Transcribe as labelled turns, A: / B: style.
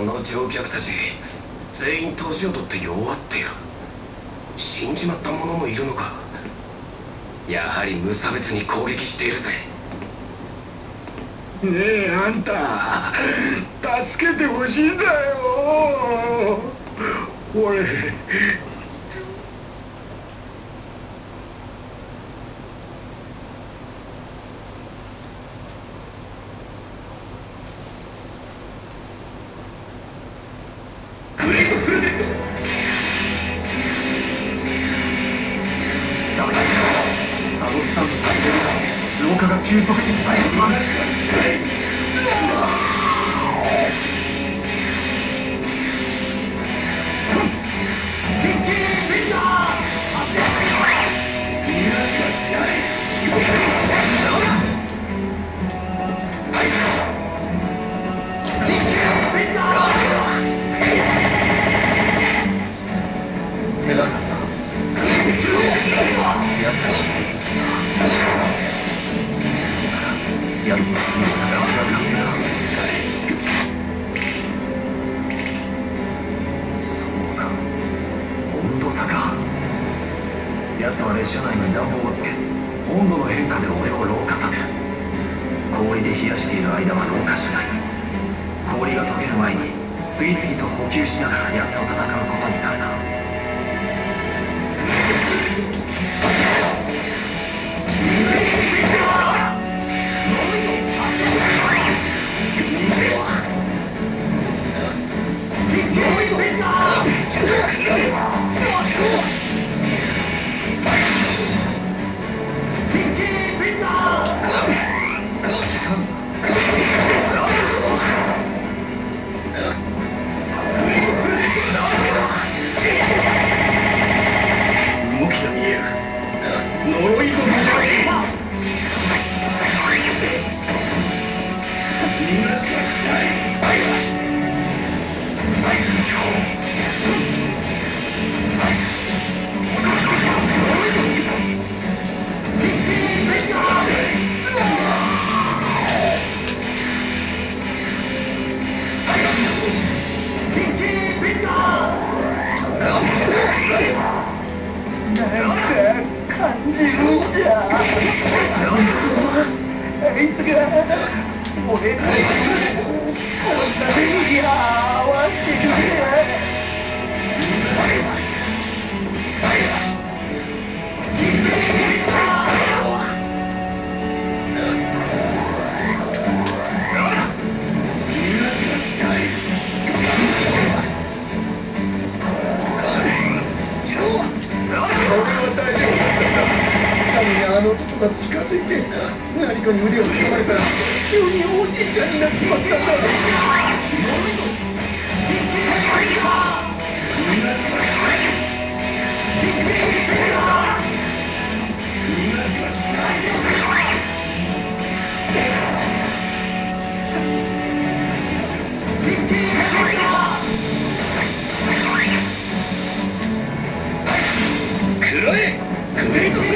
A: この乗客たち全員年を取って弱っている。死んじまった者もいるのか。やはり無差別に攻撃しているぜ。
B: ねえあんた。助けてほしいんだよ。俺
C: 廊下が急速に前に曲がる手がかったやるには次の戦いが勝て奴は列車内に暖房をつけ温度の変化で俺を老化させる氷で冷やしている間は老化しない氷が溶ける前に次々と補給しながらやっと戦うことになるな。Muy い
B: つが俺にこんな目に。合何かに腕を掴まれたら急におじいちゃんになっちまったんだくらえグレー